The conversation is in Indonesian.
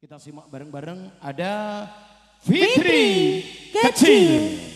Kita simak bareng-bareng ada Fitri, Kecil.